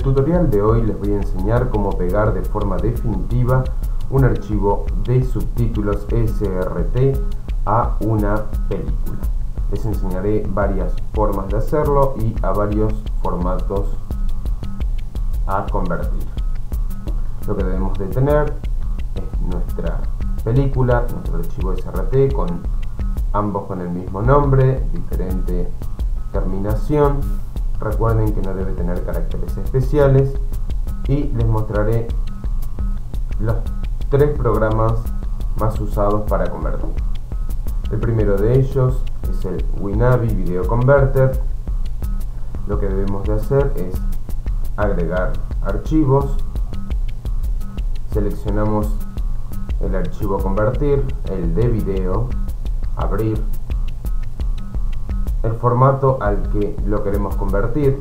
el tutorial de hoy les voy a enseñar cómo pegar de forma definitiva un archivo de subtítulos SRT a una película. Les enseñaré varias formas de hacerlo y a varios formatos a convertir. Lo que debemos de tener es nuestra película, nuestro archivo SRT con ambos con el mismo nombre, diferente terminación. Recuerden que no debe tener caracteres especiales y les mostraré los tres programas más usados para convertir. El primero de ellos es el Winavi Video Converter. Lo que debemos de hacer es agregar archivos. Seleccionamos el archivo convertir, el de video, abrir, formato al que lo queremos convertir.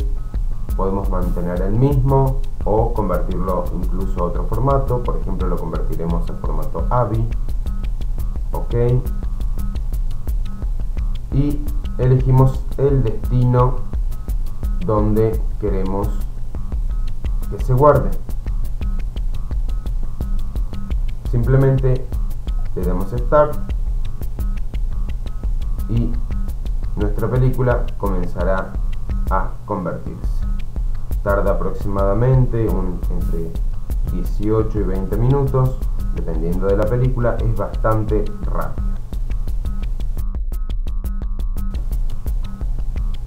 Podemos mantener el mismo o convertirlo incluso a otro formato. Por ejemplo, lo convertiremos al formato AVI. Ok. Y elegimos el destino donde queremos que se guarde. Simplemente le damos Start y nuestra película comenzará a convertirse. Tarda aproximadamente entre 18 y 20 minutos, dependiendo de la película, es bastante rápido.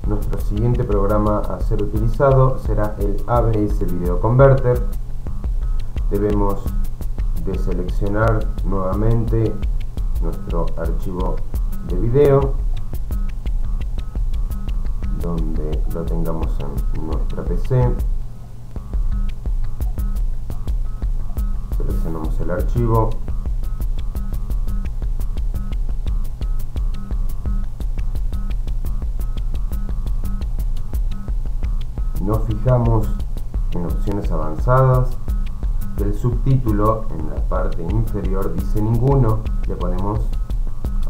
Nuestro siguiente programa a ser utilizado será el ABS Video Converter. Debemos de seleccionar nuevamente nuestro archivo de video donde lo tengamos en nuestra PC seleccionamos el archivo. Nos fijamos en opciones avanzadas. El subtítulo en la parte inferior dice ninguno. Le ponemos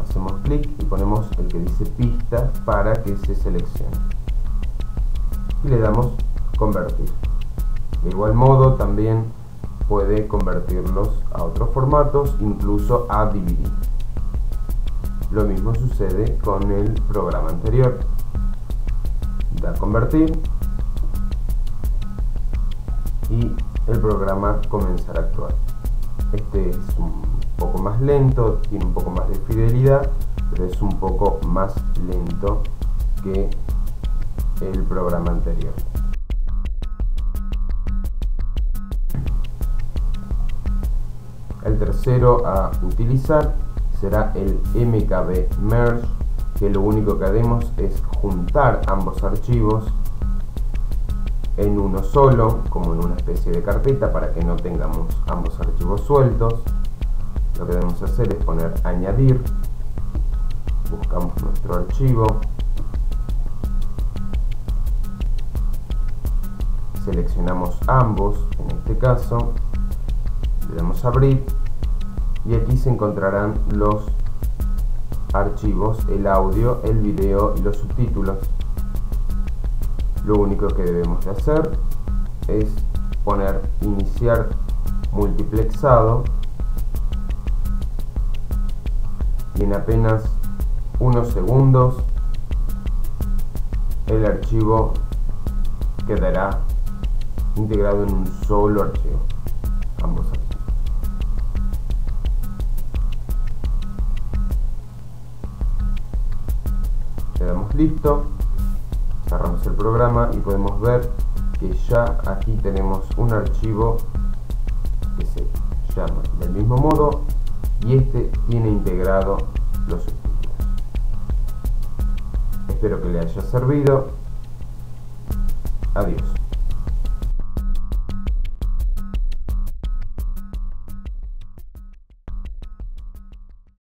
hacemos clic y ponemos el que dice pista para que se seleccione. Y le damos convertir. De igual modo también puede convertirlos a otros formatos incluso a dividir lo mismo sucede con el programa anterior. Da convertir. Y el programa comenzará a actuar. Este es un poco más lento, tiene un poco más de fidelidad, pero es un poco más lento que el programa anterior. El tercero a utilizar será el MKB Merge, que lo único que haremos es juntar ambos archivos en uno solo, como en una especie de carpeta para que no tengamos ambos archivos sueltos. Lo que debemos hacer es poner añadir, buscamos nuestro archivo, seleccionamos ambos, en este caso, le damos abrir. Y aquí se encontrarán los archivos, el audio, el video y los subtítulos. Lo único que debemos de hacer es poner iniciar multiplexado y en apenas unos segundos el archivo quedará integrado en un solo archivo ambos archivos. Le damos listo cerramos el programa y podemos ver que ya aquí tenemos un archivo que se llama del mismo modo y este tiene integrado los subtítulos. Espero que le haya servido. Adiós.